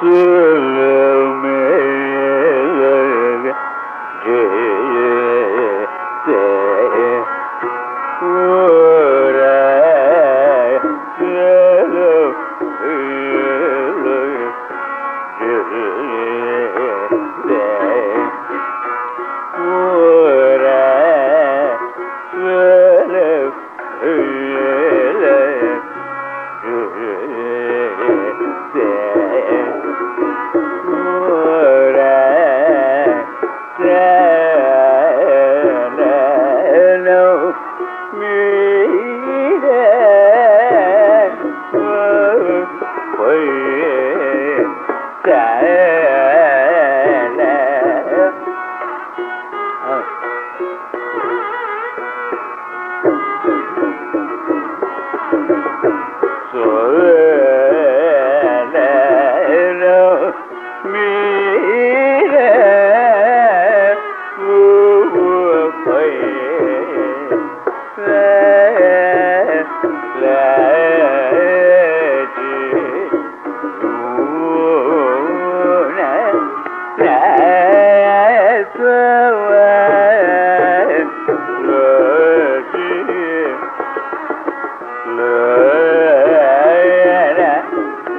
Silver.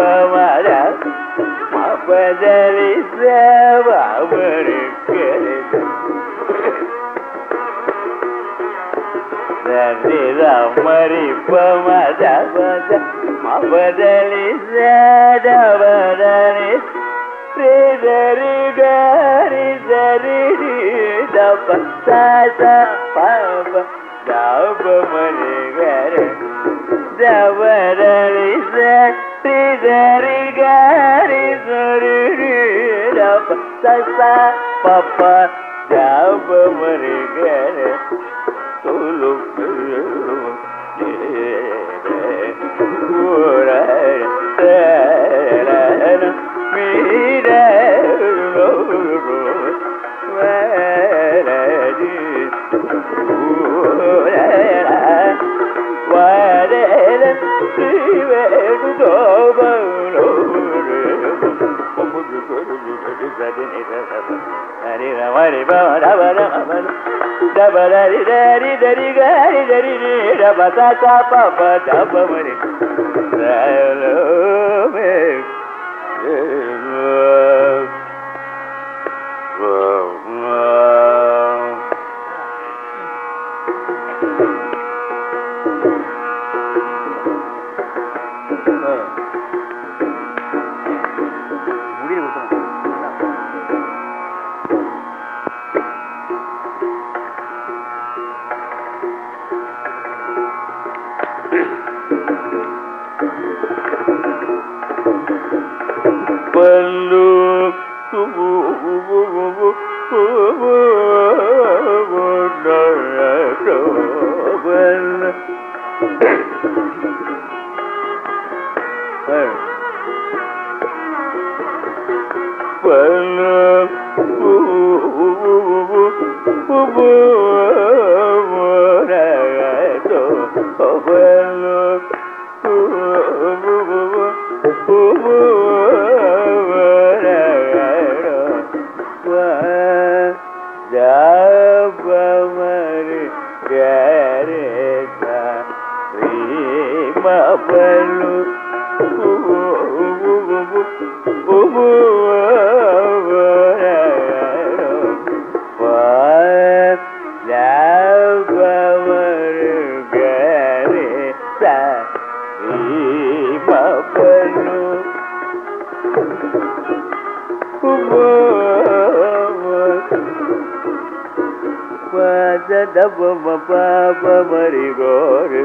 kavara apadali seva varukke nadira mari pamada vada apadali seda varane sridari gari saridi dapasa pav dav mane gare davar gari gari suri da sa sa pa jab mar gare tulum Hello, baby. Well, దబమ పాప మరి గోరు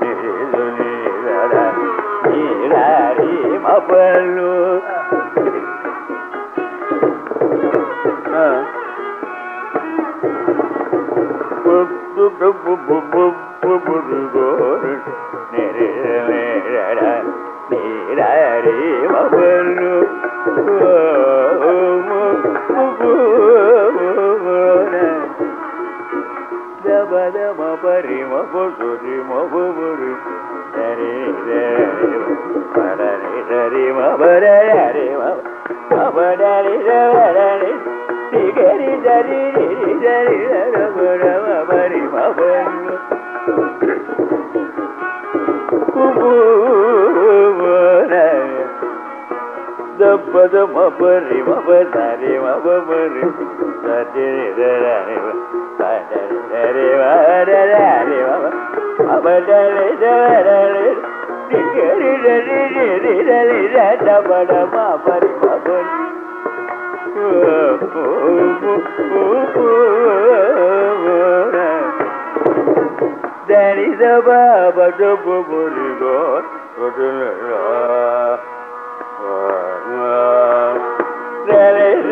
నీరు నీరీ మపల్లు గోరు నీరు నీరీ మపల్లు ri ma pu su ri ma pu pu ri da ri da ri ma da ri da ri ma ba Avada Padari